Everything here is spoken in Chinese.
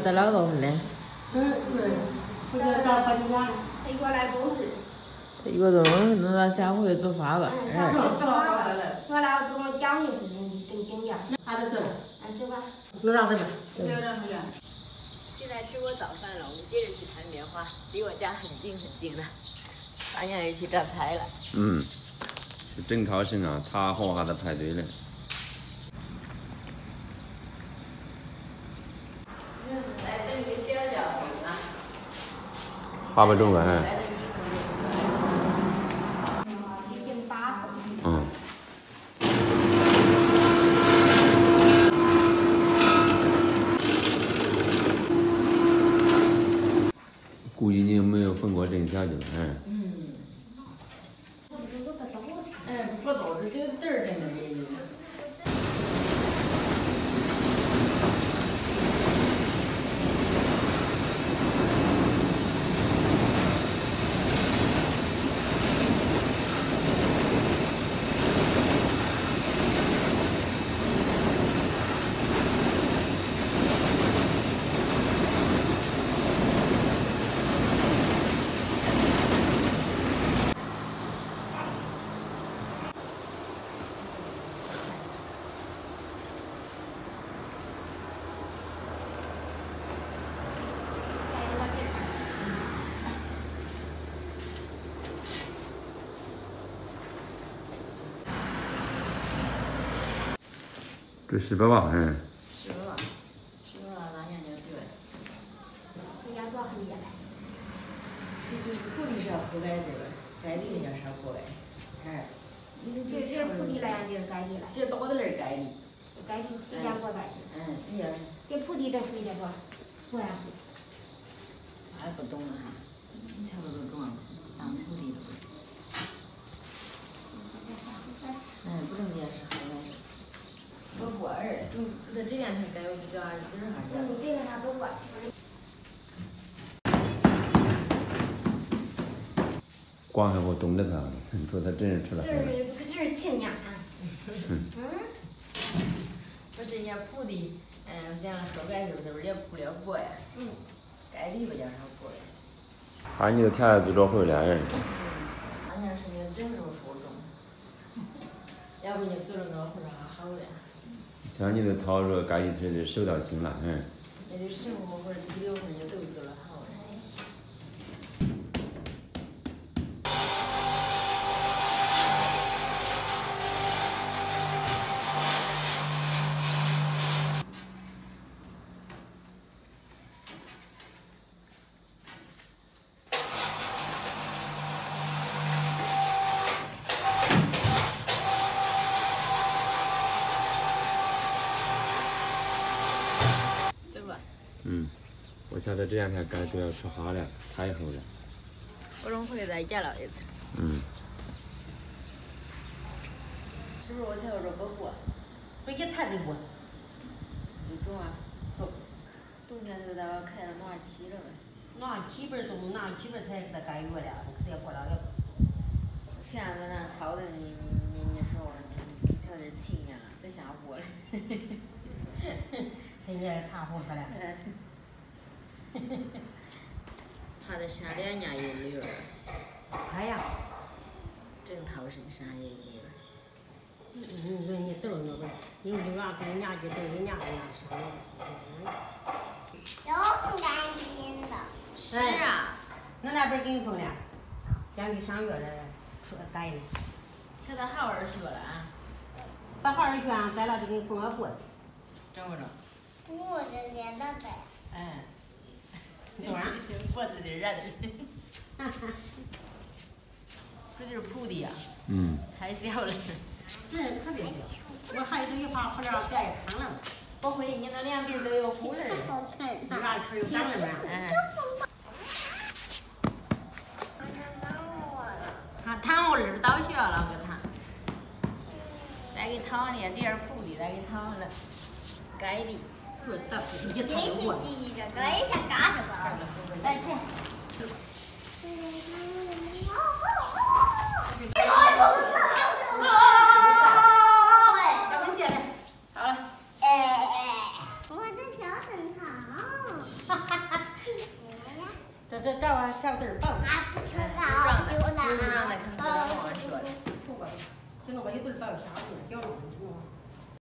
得老多份的。嗯，对，不是到八九万了。他一个来。一个钟，那咱下回做发吧。嗯，下回做发吧。我来跟我讲的是跟经验。那就走走吧。那咋走吧？对对对。现在吃过早饭了，我们接着去弹棉花，离我家很近很近的。大娘也去摘菜了。嗯，真高兴啊！他和还在排队呢。八百多万。嗯。估计你没有分过这小酒，嗯。嗯。哎，不多，这就点儿点的。这十八万，嗯。十八万，十八万，哪年就对。人家多少年了？这就是铺地是要后盖子了，盖地人家是后盖，哎。你这这铺地那样就是盖地了。这倒的那是盖地。盖地一两块块钱。嗯，这也是。这铺地这是一点多少？不然。俺不懂了哈，差不多中了，当铺地的。嗯，不中间是后盖。嗯，这这两天该我就知道俺侄儿还是。嗯，这个他不管。光还我懂得他，你说他真是吃了。这是这是亲家。嗯。不是人家铺的，嗯，像后盖就是都是也铺了过呀。嗯。盖地不叫啥过呀。俺你都天天最着回来人。嗯，俺家是你真正说中。要不你走着那回来还好嘞。像你都掏着，赶紧是的手到擒来，嗯。那就生活或者第六份也都做了哈嗯，我晓得这两天感觉要出汗了，太厚了。我中回在家了一次。嗯。是不是我前头说不过？不一谈就过。就中啊。走。冬天都到开了暖气了呗。暖气不是中，暖气不是才在干月了，肯定过了了。前在那掏的你你你说，你瞧这亲呀，这下火了。人家谈好说了。他这下两年也有了。哎呀，正套身上也有。嗯，你说你都那个，你女娃跟人家就逗人家那样生的。都很干净的。是啊。那那边给你封了，将去上月了，出改了。现在还二学了啊？把孩儿学咱俩就给你封个过。整不整？我的呗。哎。多少？脖子的热的。这就是铺的呀。嗯。太小了。这肯定小。我孩子一画不了盖长了。不会，你那两边都有护栏。你娃腿有长了没？哎。他躺我那儿到学校了，给他。再给躺那第二铺的，再给躺了盖的。练习习习这个，一下嘎这个。来去。好了。哎哎，我的小枕头。这这这玩意儿小弟儿棒，啊，不吃，了，不到我说的。出吧，就弄个一顿棒啥的，叫弄弄。